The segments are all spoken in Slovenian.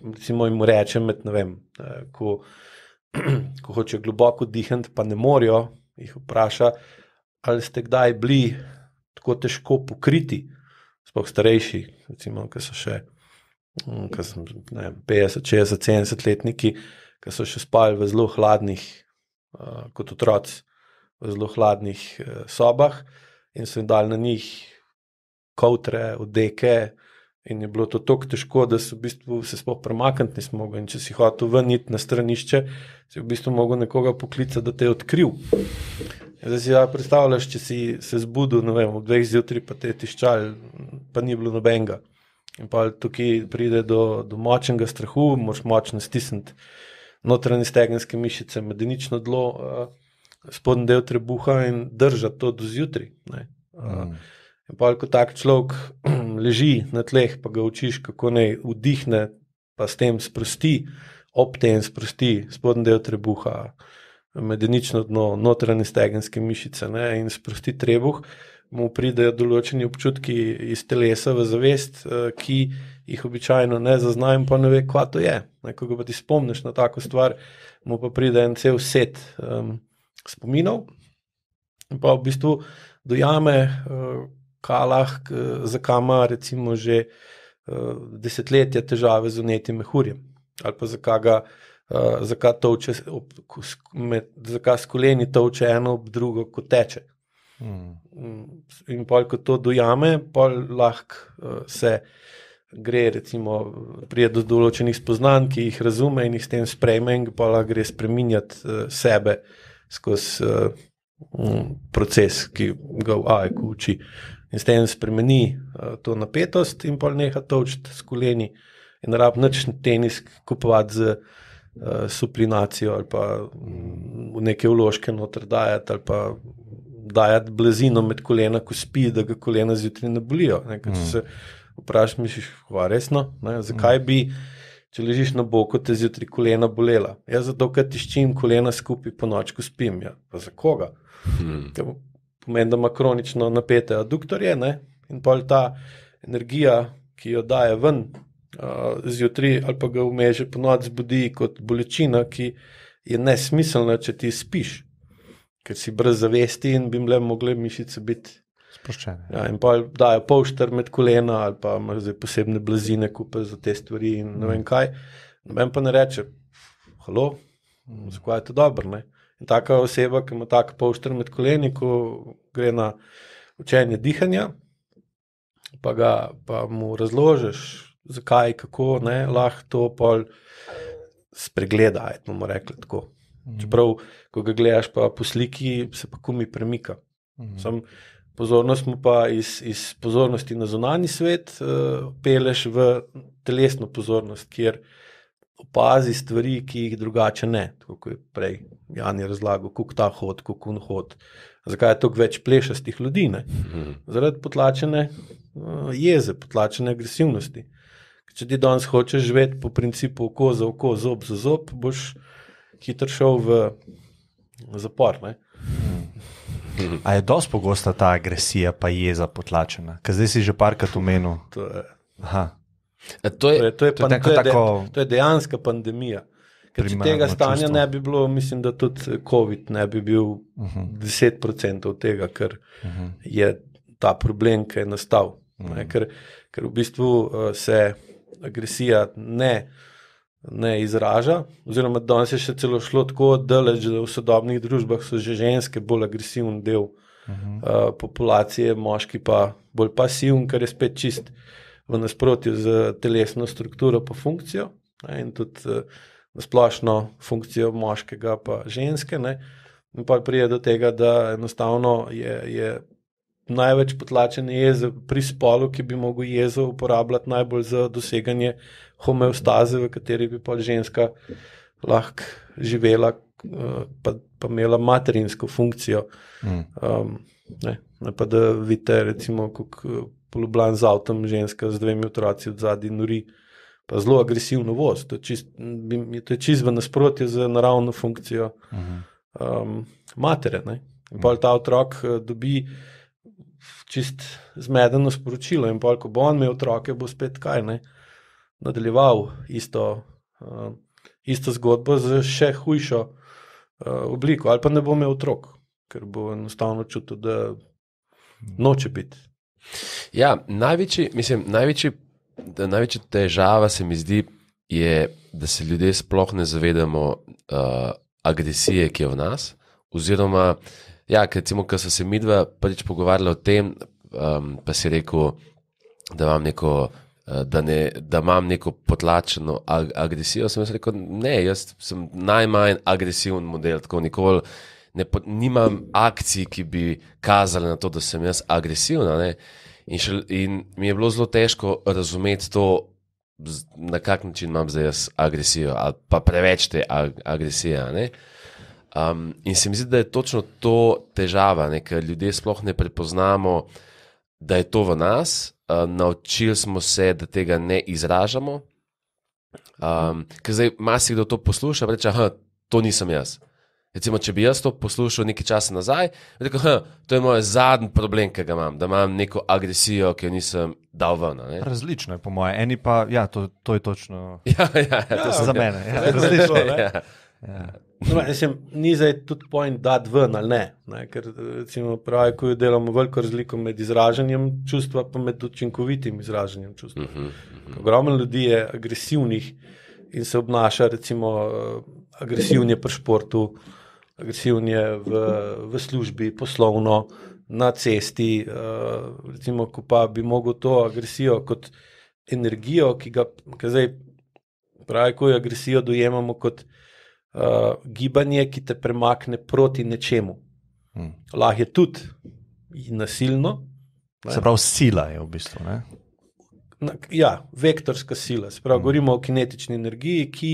recimo jim rečem, med, ne vem, eh, ko, ko hoče globoko dihati, pa ne morajo, jih vpraša, ali ste kdaj bili tako težko pokriti, sploh starejši, recimo, ki so še, mm, ki sem, vem, 50, 60, 70 letniki, ki so še spali v zelo hladnih, uh, kot otroci, v zelo hladnih uh, sobah in so jim dali na njih kautre, odeke. In je bilo to tako težko, da se v bistvu se sploh premakniti nismo mogli. In če si hotel vrniti na stranišče, si v bistvu mogel nekoga poklicati, da te je odkril. Zdaj si ja predstavljaš, če si se zbudil, vem, ob dveh zjutraj, pa te je tiščal, pa ni bilo nobenega. In pa tukaj pride do, do močnega strahu, moš močno stisniti notranje stegenske mišice, medenično dlo, uh, spodnji del trebuha in držati to do zjutraj. Uh, In pa, ko tak človek leži na tleh, pa ga učiš, kako naj vdihne, pa s tem sprosti, ob tem sprosti spodnji del trebuha, medenično dno, notranje stegenske mišice ne, in sprosti trebuh, mu pridejo določeni občutki iz telesa v zavest, eh, ki jih običajno ne zaznajo, pa ne ve, kva to je. Ne, ko pa ti spomniš na tako stvar, mu pa pride en cel set um, spominov, in pa v bistvu dojame. Uh, kalah, za kama recimo že uh, desetletja težave z unetim mehurjem ali pa za kaga. Uh, zakaj toče, zakaj s koleni toče eno ob drugo, ko teče. Hmm. In pa, ko to dojame, pa lahko uh, se gre, recimo, prije do določenih spoznanj, ki jih razume in jih s tem sprejme, in pa lahko gre spremenjati uh, sebe skozi uh, proces, ki ga v AEK uči in s tem spremeni uh, to napetost, in pa neha točiti s koleni, in rab noč tenis kupovati z uh, suplinacijo ali pa v neke vložke noter dajati ali pa dajati blizino med kolena, ko spi, da ga kolena zjutraj ne bolijo. Ne, če mm. se vprašaš, misliš, hva resno, ne, zakaj bi. Če ležiš na boku, te zjutraj kolena bolela. Jaz zato, ker tiščim kolena skupaj po noč, ko spim. Ja. Pa za koga? Hmm pomeni, da ima kronično napete aduktorje ne? in pa ta energija, ki jo daje ven uh, zjutraj, ali pa ga vmeže po noč zbudi kot bolečina, ki je nesmiselna, če ti spiš, ker si brez zavesti in bi le mogle mišice biti. Sproščene. Ja, in pa dajo polšter med kolena, ali pa imaš posebne blazine, kupe za te stvari. In ne vem kaj. Noben pa ne reče, halo, zakaj je to dobro. In taka oseba, ki ima tako polšter med koleni, ko gre na učenje dihanja, pa, ga, pa mu razložiš, zakaj, kako ne, lahko to pol spregleda. Bomo rekli tako. Mhm. Čeprav, ko ga gledaš pa po sliki, se pa kumi premika. Mhm. Sam, pozornost mu pa iz, iz pozornosti na zunani svet uh, peleš v telesno pozornost, kjer opazi stvari, ki jih drugače ne. Tako kot je prej Jan je razlagal, kako ta hod, kako kun hod. Zakaj je toliko več plešastih ljudi? Ne? Zaradi potlačene uh, jeze, potlačene agresivnosti. Če ti danes hočeš živeti po principu oko za oko, zob za zob, boš hitro šel v zapor. Ne? A je dosti pogosta ta agresija, pa jeza potlačena? Ker zdaj si že parkrat omenil. To je, E, to je, to je, to je, to je pan, to je, tako- to je dejanska pandemija. Ker če tega stanja čustvo. ne bi bilo, mislim, da tudi COVID ne bi bil Uh -huh, 10% od tega, ker uh -huh, je ta problem, ki je nastal. Mhm. Ne, ker, ker v bistvu uh, se agresija ne, ne izraža, oziroma danes je še celo šlo tako daleč, da v sodobnih družbah so že ženske bolj agresivni del uh -huh. uh, populacije, moški pa bolj pasivni, kar je spet čist v nasprotju z telesno strukturo in funkcijo. Ne, in tudi uh, na splošno funkcijo moškega in ženske. Ne, in pa pride do tega, da enostavno je. je Največ potlačene jeze pri spolu, ki bi lahko jezo uporabljati najbolj za doseganje homeostaze, v kateri bi pa ženska lahko živela, eh, pa, pa imela materinsko funkcijo. Mm. Um, ne, ne pa da vidite, recimo, kako poljubljan z avtom, ženska z dvemi otroci od zadaj nori, pa zelo agresivno voz. To je čist, to je čist v nasprotju z naravno funkcijo Uh -huh. um, matere. Ne? In pa ta otrok eh, dobi čist zmedeno sporočilo, in pa ko bo on imel otroke, bo spet kaj. Ne? nadaljeval isto, uh, isto zgodbo z še hujšo uh, obliko, ali pa ne bo imel otrok, ker bo enostavno čutil, da noče biti. Ja, največji, mislim, največji, da največja težava se mi zdi, je, da se ljudje sploh ne zavedamo uh, agresije, ki je v nas. Oziroma, ja, recimo, ko so se mi dva prvič pogovarjali o tem, um, pa si rekel, da imam neko. uh, Da, ne, da imam neko potlačeno ag agresijo, sem rekel, ne, jaz sem najmanj agresiven model, tako nikoli ne, nimam akcij, ki bi kazali na to, da sem jaz agresivna. ne. In, šel, in mi je bilo zelo težko razumeti to, na kak način imam zdaj jaz agresijo, ali pa preveč te ag agresije. ne. Um, in se mi zdi, da je točno to težava, ne, ker ljudje sploh ne prepoznamo, da je to v nas. Uh, naučili smo se, da tega ne izražamo. Um, ker zdaj marsikdo to posluša in reče, da to nisem jaz. Recimo, če bi jaz to poslušal nekaj časa nazaj, bi rekel, da to je moj zadnji problem, ki ga imam, da imam neko agresijo, ki jo nisem dal ven. ne. Različno je, po mojem. Eni pa, ja, to, to je točno Ja, ja, ja, to sem za mene. Ja, je različno. to, ne? Ja. Ja. No, mislim, ni zdaj tudi point dati ven ali ne. ne? Ker recimo, pravi, ko delamo veliko razliko med izražanjem čustva in med učinkovitim izražanjem čustva. Mhm, mhm. Ogromno ljudi je agresivnih in se obnaša, recimo, eh, agresivno je pri športu, agresivno je v, v službi, poslovno, na cesti. eh, Recimo, ko pa bi mogel to agresijo kot energijo, ki ga ki zdaj pravi, ko jo agresijo dojemamo kot uh, gibanje, ki te premakne proti nečemu. Mm. Lahko je tudi nasilno, Ne. Se pravi, sila je v bistvu. Ne? Ja, vektorska sila. Se pravi, mm. govorimo o kinetični energiji, ki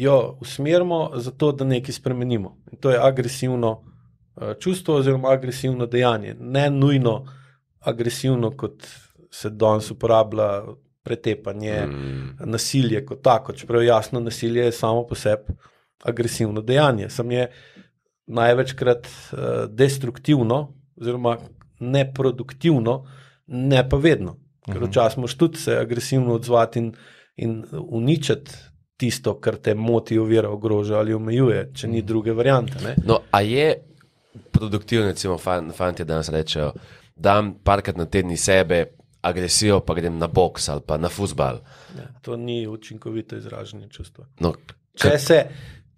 jo usmerimo zato, da nekaj spremenimo. In to je agresivno uh, čustvo oziroma agresivno dejanje. Ne nujno agresivno, kot se danes uporablja pretepanje, mm. Nasilje kot tako. Čeprav jasno, nasilje je samo po sebi agresivno dejanje. Sam je največkrat uh, destruktivno, oziroma neproduktivno, ne pa vedno. Ker včasih moš tudi se agresivno odzvati in, in uničiti tisto, kar te moti, ovira, ogroža ali omejuje, če ni druge variante. Ne? No, a je produktivno, recimo, fan, fanti danes rečejo, da parkrat na teden iz sebe agresijo, pa grem na boks ali pa na futbal. Ja, to ni učinkovito izražanje čustva. No, Če se,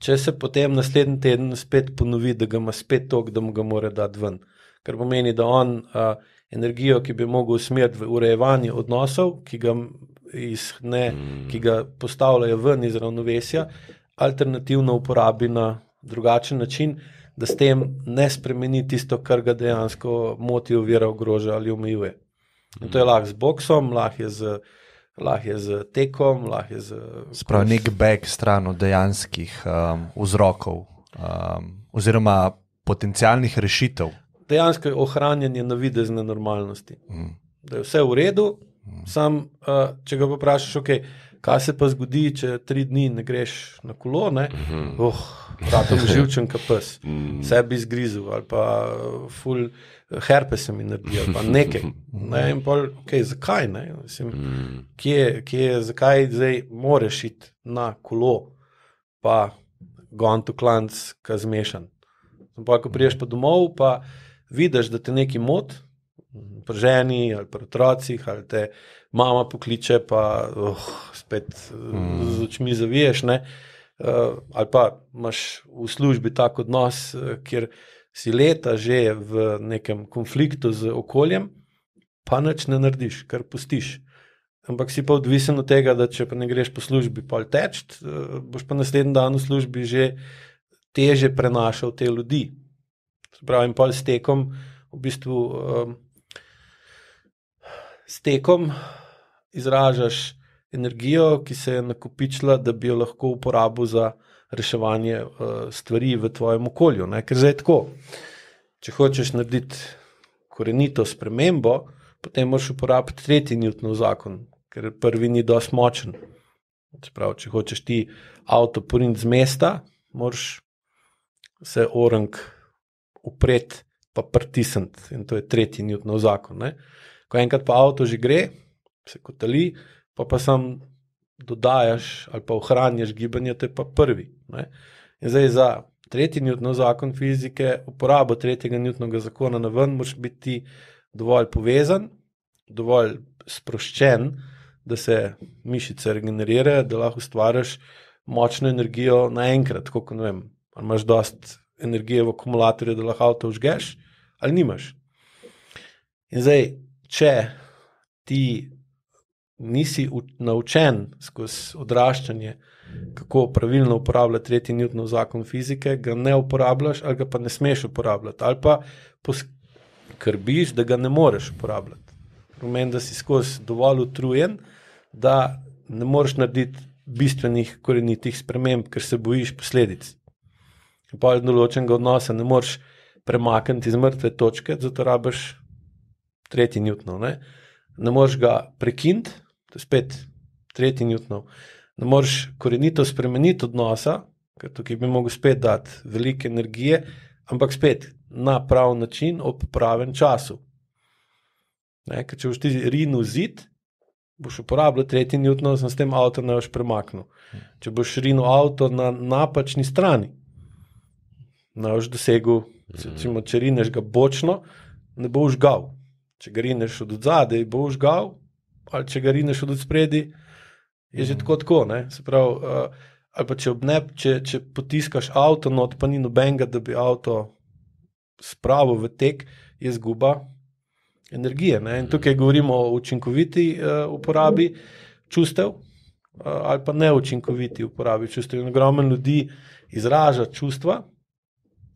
če se potem naslednji teden spet ponovi, da ga ima spet tok, da mu ga mora dati ven. Kar pomeni, da on uh, energijo, ki bi mogel usmeriti v urejevanje odnosov, ki ga, iz, ne, mm. ki ga postavljajo ven iz ravnovesja, alternativno uporabi na drugačen način, da s tem ne spremeni tisto, kar ga dejansko moti, ovira, ogroža ali omejuje. In to je lahko z boksom, lahko je z, lahko je z tekom, lahko je z. Sprav nek beg stran od dejanskih um, vzrokov um, oziroma potencijalnih rešitev. dejansko je ohranjanje navidezne normalnosti. Mm. Da je vse v redu, sam, uh, če ga vprašaš, okay, kaj se pa zgodi, če tri dni ne greš na kolo, ne, oh, vrata živčen, kot pes, sebi izgrizel ali pa uh, full herpes mi naredi ali pa nekaj. Ne, in pol, okay, zakaj ne? Mislim, kje, kje, zakaj zdaj moraš iti na kolo, pa gon to klanc, je zmešan. Pa, ko priješ pa domov, pa vidiš, da te nekaj moti, pri ženi ali pri otrocih, ali te mama pokliče, pa oh, spet mm. z očmi zaviješ. Ne? Uh, ali pa imaš v službi tak odnos, uh, kjer si leta že v nekem konfliktu z okoljem, pa nič ne narediš, kar pustiš. Ampak si pa odvisen od tega, da če pa ne greš po službi, pa teč, uh, boš pa naslednji dan v službi že teže prenašal te ljudi. Se pravi, in pol s tekom, v bistvu um, s tekom izražaš energijo, ki se je nakopičila, da bi jo lahko uporabil za reševanje uh, stvari v tvojem okolju. Ne? Ker zdaj je tako. Če hočeš narediti korenito spremembo, potem moraš uporabiti tretji Newtonov zakon, ker prvi ni dosti močen. Se pravi, če hočeš ti avto poriniti z mesta, moraš se orang upreti, pa pritisniti. In to je tretji Newtonov zakon. Ne? Ko enkrat pa avto že gre, se kotali, pa pa sam dodajaš ali pa ohranjaš gibanje, to je pa prvi. Ne? In zdaj za tretji Newtonov zakon fizike, uporabo tretjega Newtonovega zakona na ven, moraš biti dovolj povezan, dovolj sproščen, da se mišice regenerirajo, da lahko ustvariš močno energijo naenkrat. Kot ne vem, ali imaš dost energije v akumulatorju, da lahko avto užgeš, ali nimaš. In zdaj, če ti nisi naučen skozi odraščanje, kako pravilno uporabljati tretji Newtonov zakon fizike, ga ne uporabljaš, ali ga pa ne smeš uporabljati, ali pa poskrbiš, da ga ne moreš uporabljati. Pomeni, da si skozi dovolj utrujen, da ne moreš narediti bistvenih korenitih sprememb, ker se bojiš posledic. Pa določenega odnosa ne moreš premakniti iz mrtve točke, zato rabiš tretji Newtonov. Ne, ne moreš ga prekiniti, to je spet tretji Newtonov. Ne moreš korenito spremeniti odnosa, ker tukaj bi mogel spet dati veliko energije, ampak spet na prav način, ob pravem času. Ne, ker če boš ti rinil zid, boš uporabljal tretji Newtonov, sem s tem avtom ne boš premaknil. Če boš rinil avto na napačni strani, ne boš dosegel, recimo, če rineš ga bočno, ne boš žgal. Če ga rineš od zadaj, boš žgal, ali če ga rineš od spredi, je že tako, tako. ne. Se pravi, uh, ali pa če, obne, če, če potiskaš avto, not pa ni nobenega, da bi avto spravil v tek, je zguba energije. Ne? In tukaj govorimo o učinkoviti uh, uporabi čustev uh, ali pa neučinkoviti uporabi čustev. In ogromno ljudi izraža čustva,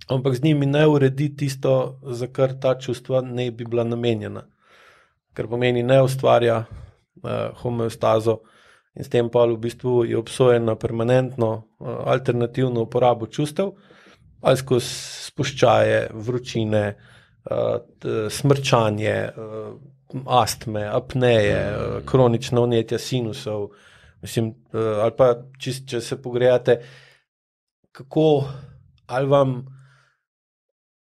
ampak z njimi ne uredi tisto, za kar ta čustva ne bi bila namenjena. Kar pomeni, ne ustvarja uh, homeostazo in s tem pa v bistvu je obsojen na permanentno uh, alternativno uporabo čustev, ali skozi spuščaje, vročine, uh, t- smrčanje, uh, astme, apneje, uh, kronična unetja sinusov. Mislim, uh, ali pa če, če se pogledate, kako ali vam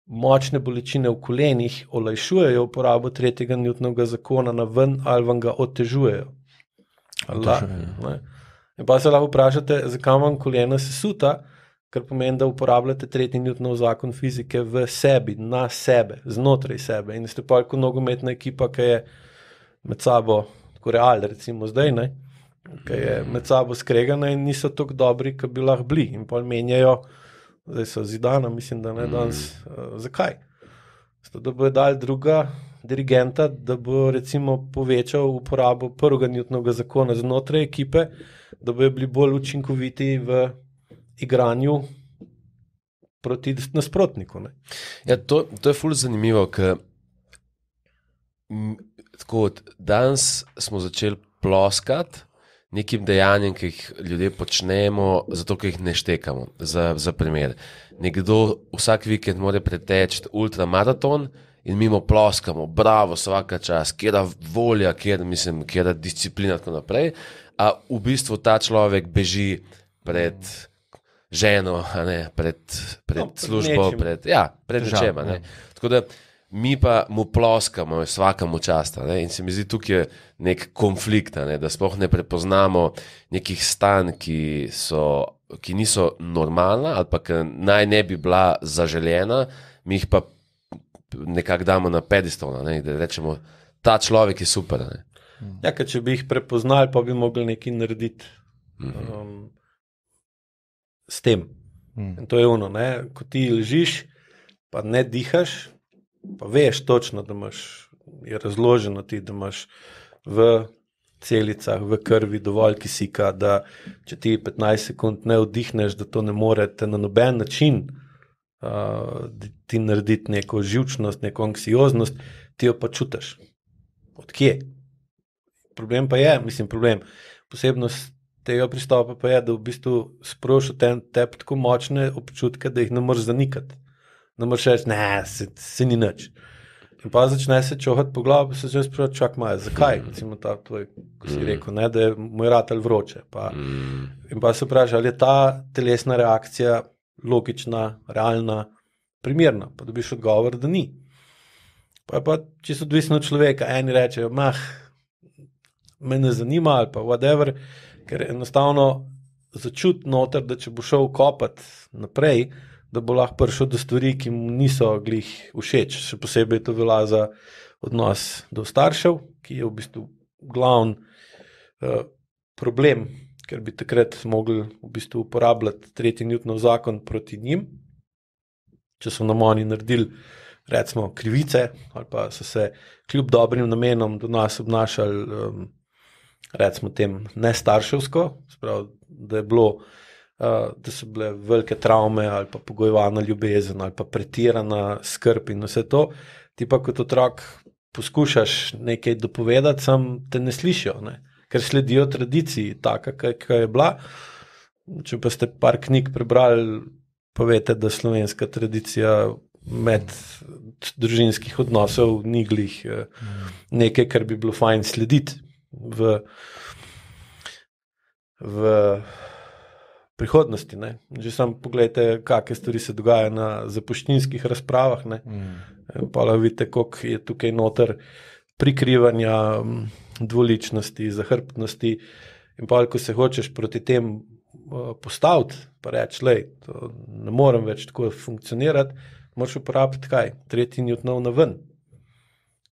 močne bolečine v kolenih olajšujejo uporabo tretjega Newtonovega zakona na ven, ali vam ga otežujejo. La. In pa se lahko vprašate, zakaj vam kolena sesuta, kar pomeni, da uporabljate tretji Newtonov zakon fizike v sebi, na sebe, znotraj sebe. In ste pa kot nogometna ekipa, ki je med sabo, tako real, recimo zdaj, ne, ki je med sabo skregana in niso tako dobri, kot bi lahko bili. In pa menjajo, zdaj so zidana, mislim, da ne danes. Uh, zakaj? Zato, da bo dal druga dirigenta, da bo recimo povečal uporabo prvega Newtonovega zakona znotraj ekipe, da bodo bili bolj učinkoviti v igranju proti nasprotniku. Ne. Ja, to, to je fully zanimivo, ker tako danes smo začeli ploskati nekim dejanjem, ki jih ljudje počnemo, zato ker jih ne štekamo. Za, za primer, nekdo vsak vikend mora preteči ultramaraton. In mimo ploskamo, bravo, vsaka čas, kjer je volja, kjer, mislim, kjer je disciplina, in tako naprej. A v bistvu ta človek beži pred ženo, ne, pred, pred No, pred službo, nečim. pred, ja, pred nečem. ja. Tako da mi pa mu ploskamo, vsakemu čast. a ne, In se mi zdi tukaj je nek konflikt, a ne, da sploh ne prepoznamo nekih stanj, ki, so, ki niso normalna ali pa ki naj ne bi bila zaželena, mi jih pa nekako damo na pedestal, ne, da rečemo, ta človek je super. Ne. Ja, ker če bi jih prepoznali, pa bi mogli nekaj narediti um, s tem. Mm. In to je ono, ne? ko ti ležiš, pa ne dihaš, pa veš točno, da imaš, je razloženo ti, da imaš v celicah, v krvi dovolj kisika, da če ti 15 sekund ne vdihneš, da to ne morete na noben način uh, ti narediti neko živčnost, neko anksioznost, ti jo pa čutiš. Odkje? Problem pa je, mislim, problem. Posebnost tega pristopa pa je, da v bistvu sprošiš te, tebi tako močne občutke, da jih ne moreš zanikati. Ne moreš reči, ne, se, se ni nič. In pa začne se čohati po glavi, se že sprašuje, čak maja, zakaj, recimo ta tvoj, ko si rekel, ne, da je moj ratelj vroče. Pa, Mm. in pa se vpraša, ali je ta telesna reakcija logična, realna, primerna. Pa dobiš odgovor, da ni. Pa je pa čisto odvisno od človeka. Eni rečejo, mah, me ne zanima ali pa whatever. ker enostavno začuti noter, da če bo šel kopati naprej, da bo lahko prišel do stvari, ki mu niso glih všeč. Še posebej to velja za odnos do staršev, ki je v bistvu glavni uh, problem, ker bi takrat mogli v bistvu uporabljati tretji Newtonov zakon proti njim, če so nam oni naredili. Recimo, krivice, ali pa so se kljub dobrim namenom do nas obnašali, um, recimo, tem ne starševsko, sprav, da, bilo, uh, da so bile velike travme, ali pa pogojevana ljubezen, ali pa pretirana skrb in vse to. Ti pa kot otrok poskušaš nekaj dopovedati, sam te ne slišijo. Ne? ker sledijo tradiciji, tako kot je bila. Če pa ste par knjig prebrali, pa veste, da slovenska tradicija med družinskih odnosov ni glih eh, nekaj, kar bi bilo fajn slediti v, v prihodnosti. Ne. Že sam pogledajte, kakšne stvari se dogajajo na zapuščinskih razpravah. Mm. Pa vidite, koliko je tukaj noter prikrivanja dvoličnosti, zahrbtnosti. In pa, ko se hočeš proti tem uh, postaviti, pa reči, da ne morem več tako funkcionirati, moraš uporabiti kaj, tretji Newtonov na ven.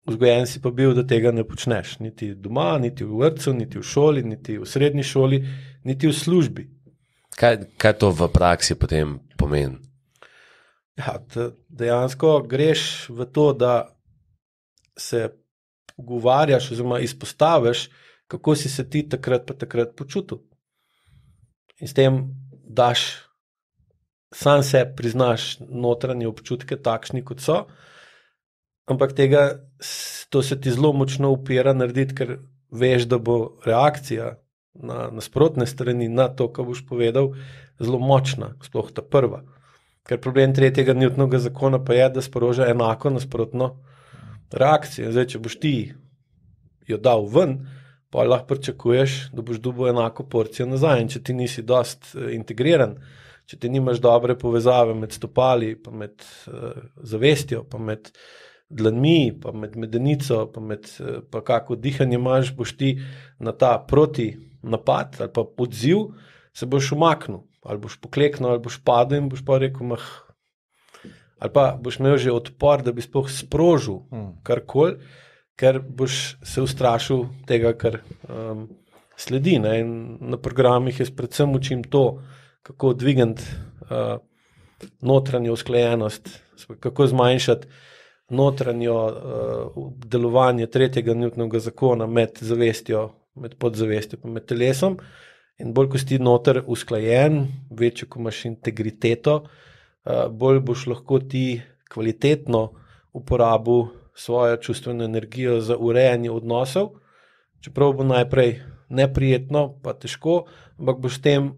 Vzgojen si pa bil, da tega ne počneš, niti doma, niti v vrtu, niti v šoli, niti v srednji šoli, niti v službi. Kaj, kaj to v praksi potem pomeni? Ja, dejansko greš v to, da se pogovarjaš, oziroma izpostaviš, kako si se ti takrat, pa takrat počutil. In s tem daš, sam se priznaš notranje občutke, takšni kot so, ampak tega se ti zelo močno upira narediti, ker veš, da bo reakcija na nasprotne strani na to, kar boš povedal, zelo močna, sploh ta prva. Ker problem tretjega Newtonovega zakona pa je, da sproža enako nasprotno reakcijo. Zdaj, če boš ti jo dal ven, pa lahko pričakuješ, da boš dobil enako porcijo nazaj. In če ti nisi dost uh, integriran, če ti nimaš dobre povezave med stopali, pa med uh, zavestjo, pa med dlanmi, pa med medenico, pa, med, uh, pa kako dihanje imaš, boš ti na ta proti napad ali pa odziv se boš umaknil. Ali boš pokleknil, ali boš padel in boš pa rekel, mah, ali pa boš imel že odpor, da bi sploh sprožil hmm. karkoli, ker boš se ustrašil tega, kar um, sledi. Na programih jaz predvsem učim to, kako dvigati uh, notranjo usklajenost, kako zmanjšati notranjo uh, delovanje tretjega Newtonovega zakona med zavestjo, med podzavestjo in med telesom. In bolj, ko si noter usklajen, večjo, ko imaš integriteto, uh, bolj boš lahko ti kvalitetno uporabil svojo čustveno energijo za urejanje odnosov, čeprav bo najprej neprijetno, pa težko, ampak boš s tem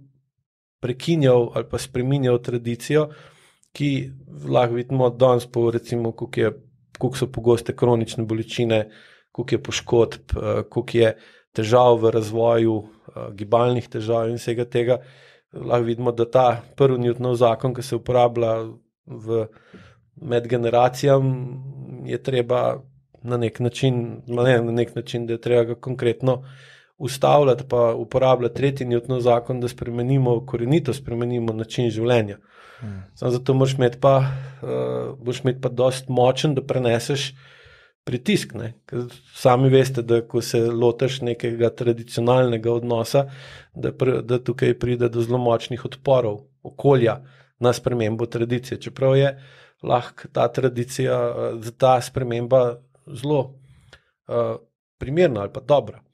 prekinjal ali pa spremenjal tradicijo, ki lahko vidimo danes, recimo, kako so pogoste kronične bolečine, koliko je poškodb, eh, koliko je težav v razvoju, eh, gibalnih težav in vsega tega. Lahko vidimo, da ta prvi Newtonov zakon, ki se uporablja v, med generacijami, je treba na nek način, ne, na nek način, da je treba ga konkretno ustavljati, pa uporabljati tretji Newtonov zakon, da spremenimo korenito, spremenimo način življenja. Hmm. Zato moraš imeti pa, uh, imeti pa dost močen, da preneseš pritisk. Sami veste, da ko se lotiš nekega tradicionalnega odnosa, da, pr, da tukaj pride do zelo močnih odporov okolja na spremembo tradicije. Čeprav je lahko ta tradicija, ta sprememba zelo uh, primerna ali pa dobra.